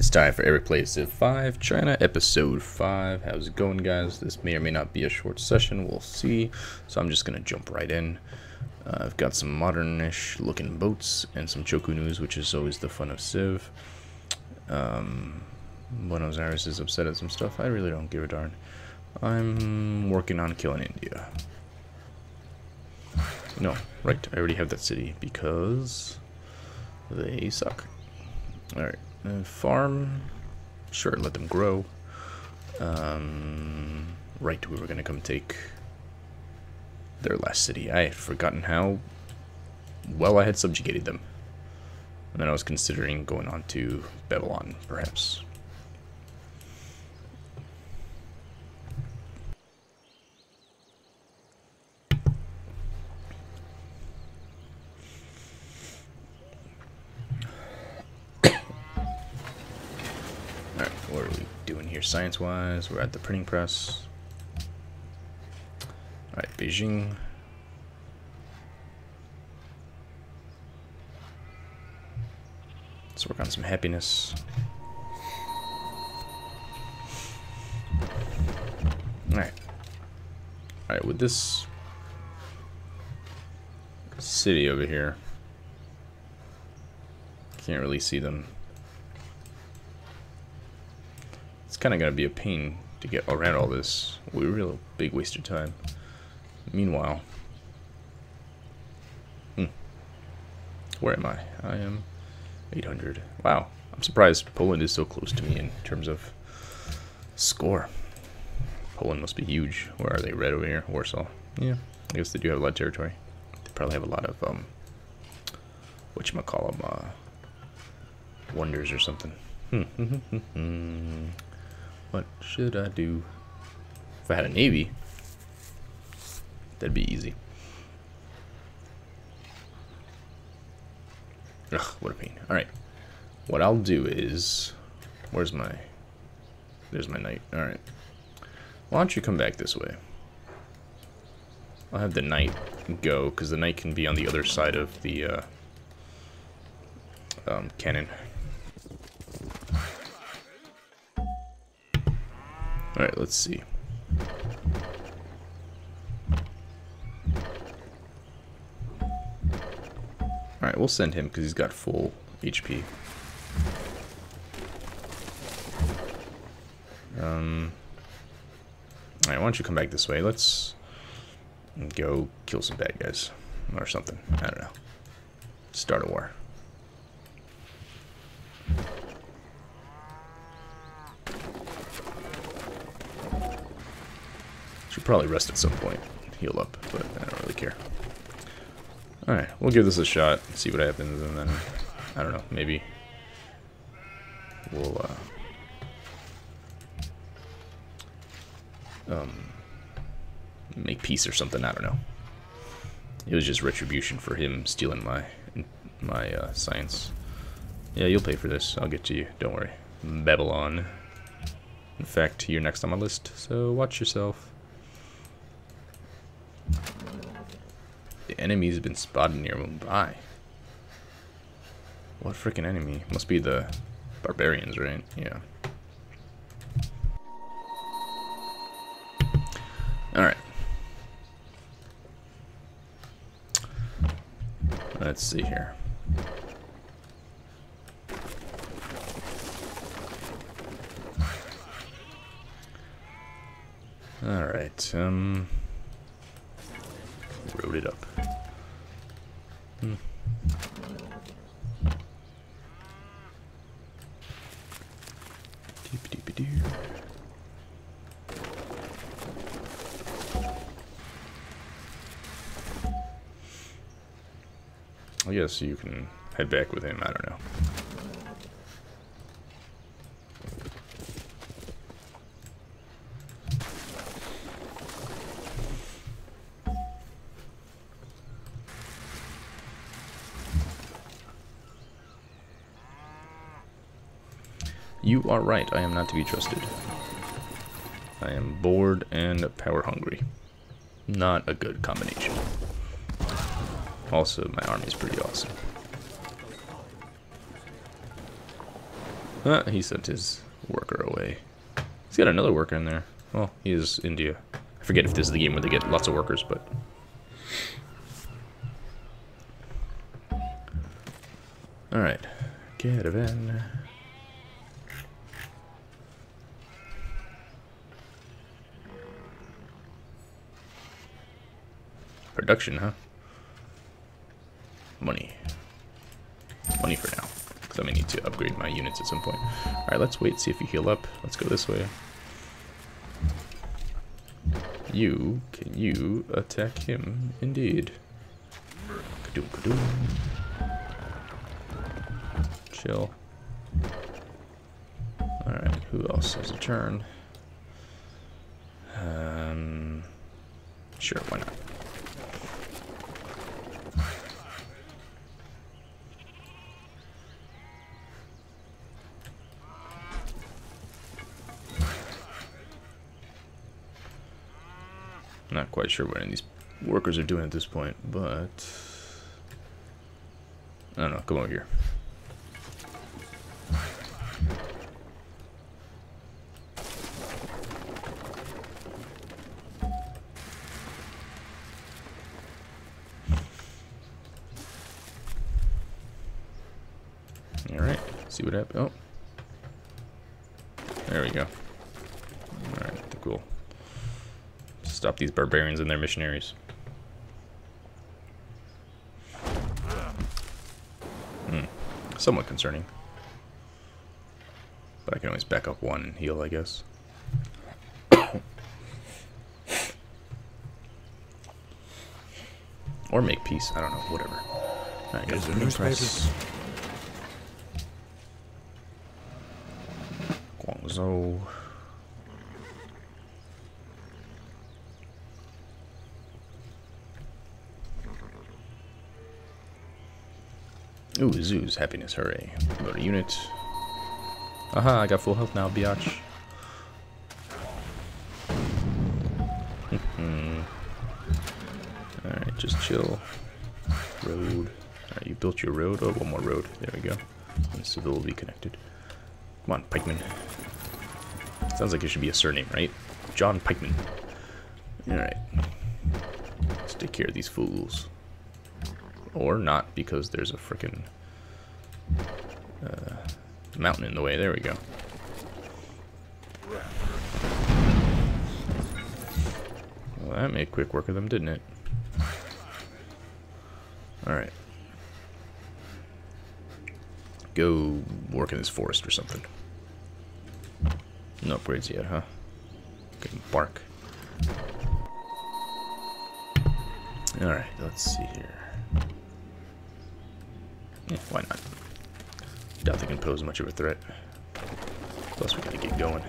It's time for Civ 5, China Episode 5. How's it going, guys? This may or may not be a short session, we'll see. So I'm just going to jump right in. Uh, I've got some modern-ish looking boats and some Chu-Ko-Nus, which is always the fun of Civ. Um, Buenos Aires is upset at some stuff. I really don't give a darn. I'm working on killing India. No, right, I already have that city because they suck. Alright. Uh, farm, sure, let them grow. Um, right, we were gonna come take their last city. I had forgotten how well I had subjugated them. And then I was considering going on to Babylon, perhaps. what are we doing here science-wise? We're at the printing press. Alright, Beijing. Let's work on some happiness. Alright. Alright, with this city over here, can't really see them kind of going to be a pain to get around all this. We are a real big waste of time. Meanwhile, hmm, where am I? I am 800. Wow, I'm surprised Poland is so close to me in terms of score. Poland must be huge. Where are they? Red over here? Warsaw. Yeah, I guess they do have a lot of territory. They probably have a lot of, um, whatchamacallem, uh, wonders or something. Hmm. hmm, hmm, hmm what should I do? If I had a navy, that'd be easy. Ugh, what a pain. Alright. What I'll do is... Where's my... There's my knight. Alright. Why don't you come back this way? I'll have the knight go, because the knight can be on the other side of the uh, um, cannon. Alright, let's see. Alright, we'll send him because he's got full HP. Um, Alright, why don't you come back this way? Let's go kill some bad guys. Or something. I don't know. Start a war. Should probably rest at some point. Heal up, but I don't really care. Alright, we'll give this a shot, see what happens, and then, I don't know, maybe we'll, uh, um, make peace or something, I don't know. It was just retribution for him stealing my, my, uh, science. Yeah, you'll pay for this, I'll get to you, don't worry. Babylon. In fact, you're next on my list, so watch yourself. The enemy's been spotted near Mumbai. What freaking enemy? Must be the barbarians, right? Yeah. Alright. Let's see here. Alright, um... Wrote it up. I guess you can head back with him, I don't know. You are right, I am not to be trusted. I am bored and power hungry. Not a good combination. Also, my army is pretty awesome. Ah, he sent his worker away. He's got another worker in there. Well, he is India. I forget if this is the game where they get lots of workers, but... Alright. Caravan. Production, huh? Money. Money for now. Because I may need to upgrade my units at some point. Alright, let's wait, see if you heal up. Let's go this way. You, can you attack him? Indeed. Kadoom, kadoom. Chill. Alright, who else has a turn? Um, sure, why not? Not quite sure what any of these workers are doing at this point, but... I don't know, come over here. Alright, see what happens. Oh. There we go. Alright, cool. Stop these barbarians and their missionaries. Hmm. Somewhat concerning. But I can always back up one and heal, I guess. or make peace. I don't know. Whatever. Alright, guys. Press. Guangzhou. Ooh, Zeus, happiness, hooray. Go to unit. Aha, I got full health now, biatch. Alright, just chill. Road. Alright, you built your road. Oh, one more road. There we go. And civil will be connected. Come on, Pikeman. Sounds like it should be a surname, right? John Pikeman. Alright. Let's take care of these fools. Or not, because there's a freaking uh, mountain in the way. There we go. Well, that made quick work of them, didn't it? Alright. Go work in this forest or something. No upgrades yet, huh? Good bark. Alright, let's see here. Yeah, why not? Doubt they can pose much of a threat. Plus, we gotta get going.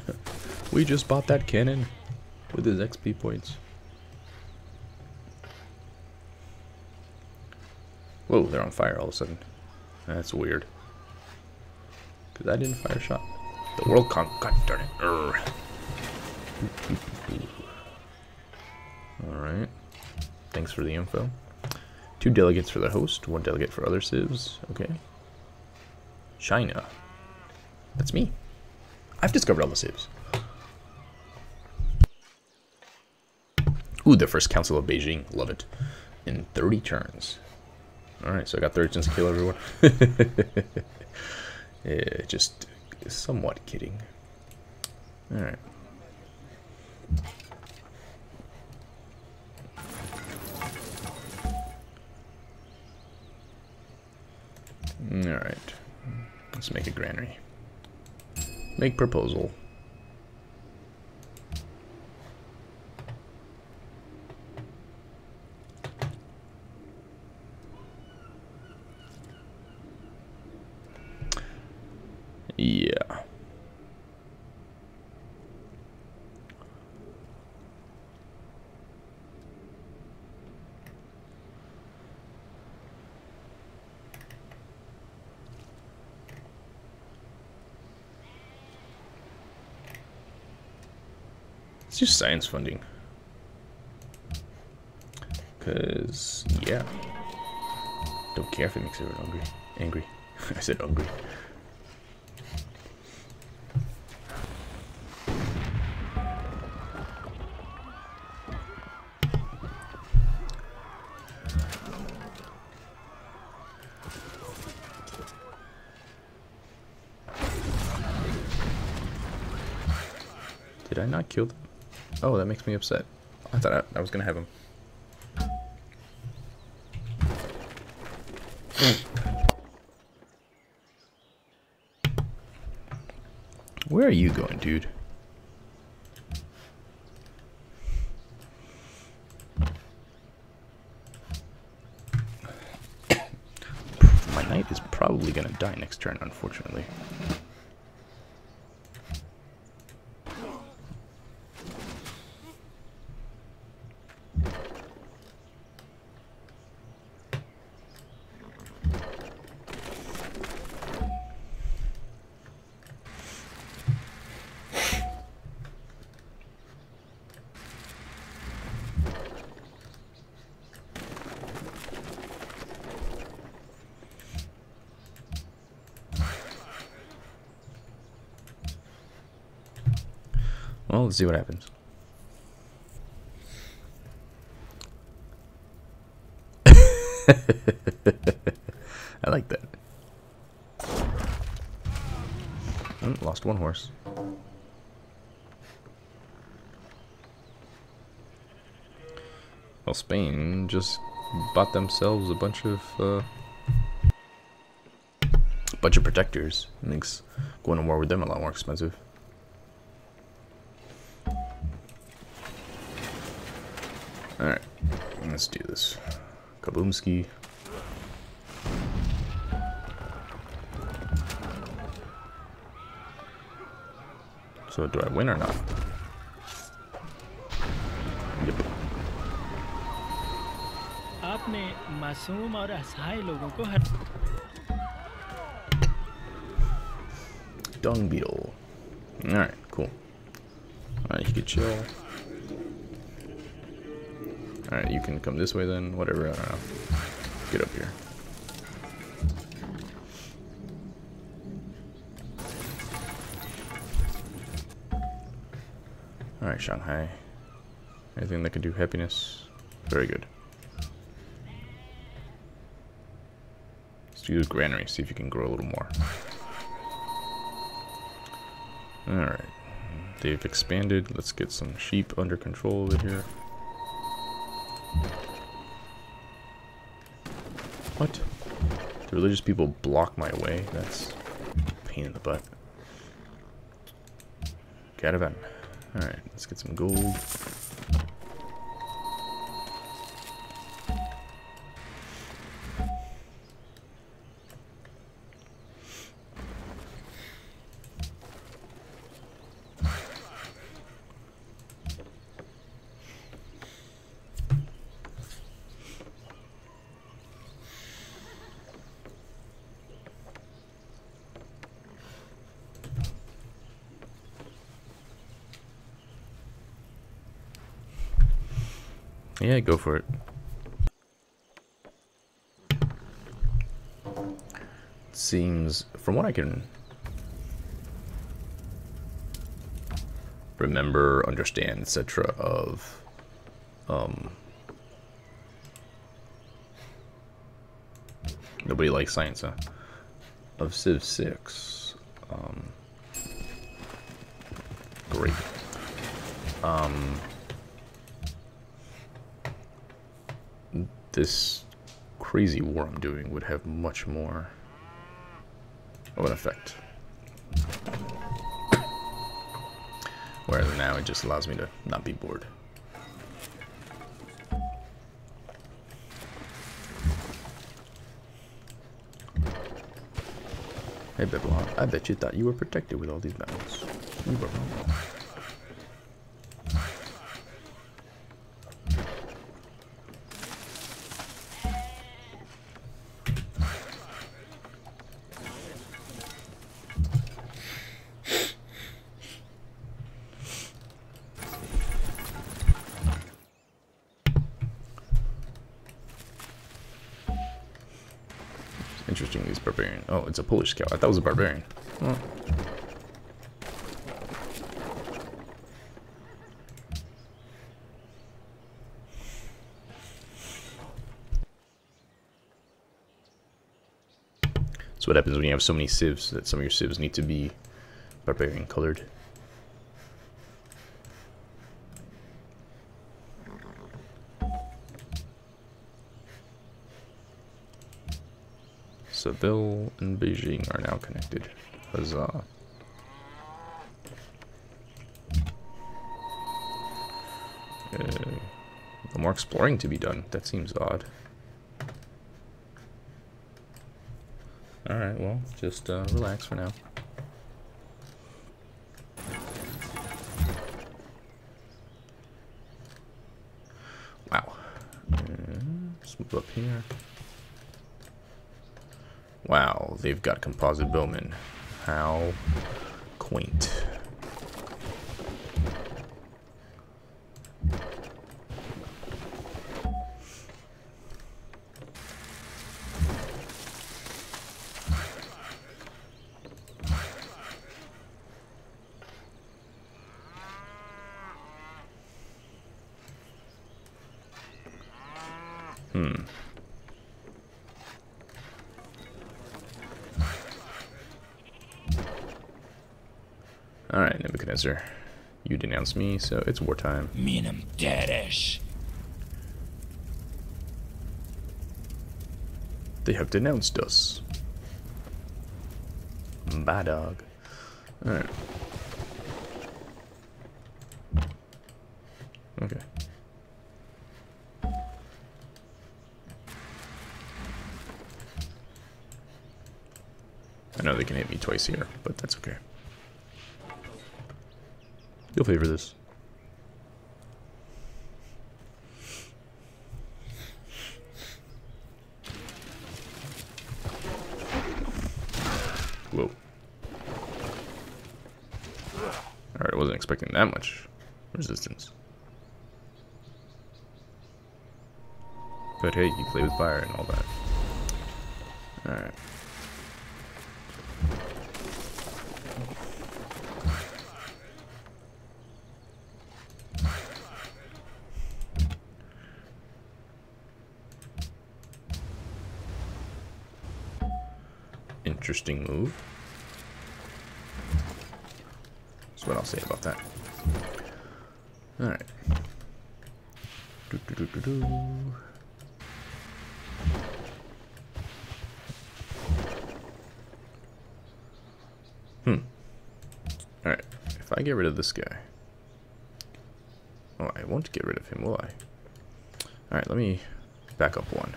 we just bought that cannon with his XP points. Whoa, they're on fire all of a sudden. That's weird. Because I didn't fire shot. The world con- God darn it. Urgh. Alright. Thanks for the info. Two delegates for the host, one delegate for other civs. Okay. China. That's me. I've discovered all the civs. Ooh, the first council of Beijing. Love it. In 30 turns. Alright, so I got 30 turns to kill everyone. yeah, uh, just somewhat kidding. Alright. Alright. Let's make a granary. Make proposal. Yeah. It's just science funding. Cause yeah. Don't care if it makes everyone hungry. Angry. I said hungry. Did I not kill them? Oh, that makes me upset. I thought I, I was gonna have him. Where are you going, dude? My knight is probably gonna die next turn, unfortunately. Well, let's see what happens. I like that. Oh, lost one horse. Well, Spain just bought themselves a bunch of uh, a bunch of protectors. Makes going to war with them a lot more expensive. Alright, let's do this. Kaboomski. So do I win or not? Yep. आपने मासूम और असहाय लोगों को हर Dung beetle. Alright, cool. Alright, you can chill. Alright, you can come this way then. Whatever, I don't know. Get up here. Alright, Shanghai. Anything that can do happiness? Very good. Let's do granary, see if you can grow a little more. Alright. They've expanded. Let's get some sheep under control over here. What? The religious people block my way? That's pain in the butt. Caravan. Alright, let's get some gold. Yeah, go for it. Seems, from what I can remember, understand, etc., of um, nobody likes science, huh? Of Civ 6. Um, great. Um, this crazy war I'm doing would have much more of an effect. Whereas now it just allows me to not be bored. Hey Babylon, I bet you thought you were protected with all these battles. You were wrong. It's a Polish scout. I thought it was a barbarian. Oh. So what happens when you have so many civs that some of your civs need to be barbarian colored. Seville and Beijing are now connected. Huzzah. Uh, more exploring to be done. That seems odd. Alright, well, just uh, relax for now. Wow. Uh, let's move up here. Wow, they've got composite bowmen. How quaint. Hmm. You denounced me, so it's wartime. Minim deadish. They have denounced us. Bad dog. Alright. Okay. I know they can hit me twice here, but that's okay. You'll favor this. Whoa. Alright, I wasn't expecting that much resistance. But hey, you play with fire and all that. Alright. Interesting move. That's what I'll say about that. Alright. Hmm. Alright. If I get rid of this guy. Oh, I won't get rid of him, will I? Alright, let me back up one.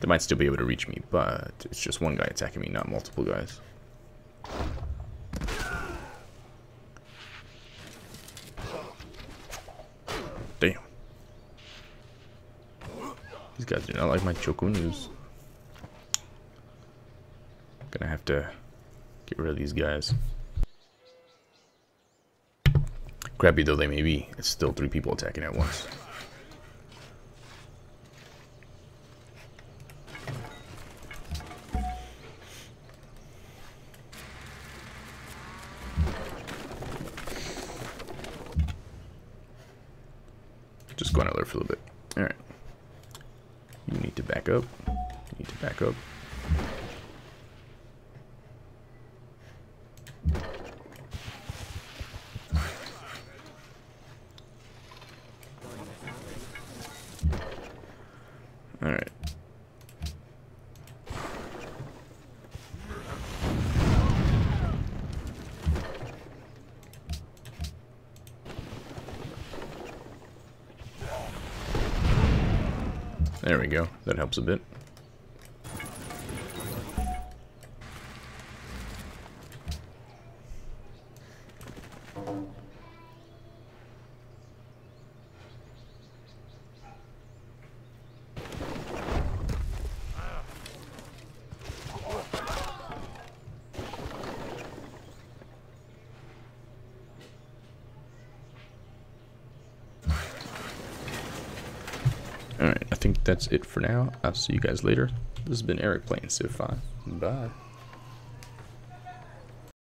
They might still be able to reach me, but it's just one guy attacking me, not multiple guys. Damn. These guys do not like my Chu-Ko-Nus. Gonna have to get rid of these guys. Crappy though they may be, it's still three people attacking at once. Just going out there for a little bit. Alright. You need to back up. You need to back up. Alright. There we go. That helps a bit. That's it for now. I'll see you guys later. This has been Eric playing Civ 5. Bye.